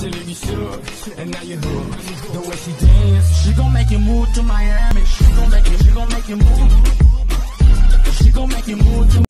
She leave you and now you're hooked. The way she dance, she gon' make you move to Miami. She gon' make you, she gon' make you move. She gon' make you move to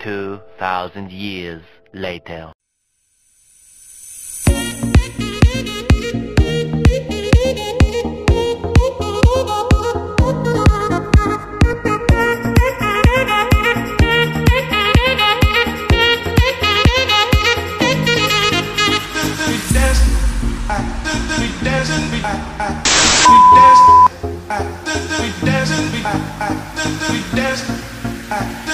Two thousand years later. We Dance.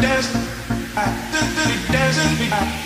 dancing, we dancing.